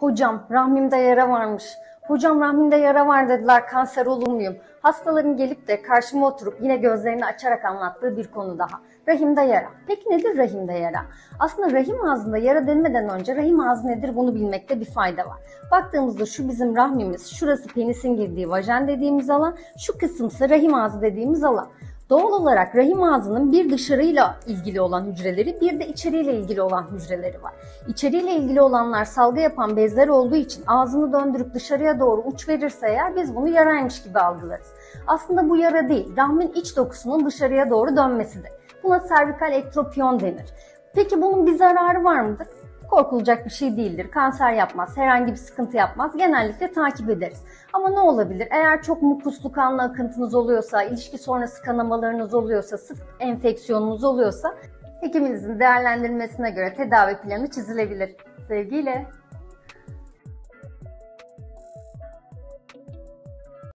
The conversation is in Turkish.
Hocam rahmimde yara varmış. Hocam rahmimde yara var dediler kanser olur muyum? Hastaların gelip de karşıma oturup yine gözlerini açarak anlattığı bir konu daha. Rahimde yara. Peki nedir rahimde yara? Aslında rahim ağzında yara denmeden önce rahim ağzı nedir bunu bilmekte bir fayda var. Baktığımızda şu bizim rahmimiz, şurası penisin girdiği vajen dediğimiz alan, şu kısımsa rahim ağzı dediğimiz alan. Doğal olarak rahim ağzının bir dışarıyla ilgili olan hücreleri bir de içeriyle ilgili olan hücreleri var. İçeriyle ilgili olanlar salgı yapan bezler olduğu için ağzını döndürüp dışarıya doğru uç verirse eğer biz bunu yaraymış gibi algılarız. Aslında bu yara değil, rahmin iç dokusunun dışarıya doğru dönmesidir. Buna servikal ektropiyon denir. Peki bunun bir zararı var mıdır? Korkulacak bir şey değildir. Kanser yapmaz, herhangi bir sıkıntı yapmaz. Genellikle takip ederiz. Ama ne olabilir? Eğer çok mukuslu kanlı akıntınız oluyorsa, ilişki sonrası kanamalarınız oluyorsa, sık enfeksiyonunuz oluyorsa hekiminizin değerlendirmesine göre tedavi planı çizilebilir. Sevgiyle.